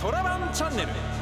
トラバンチャンネル。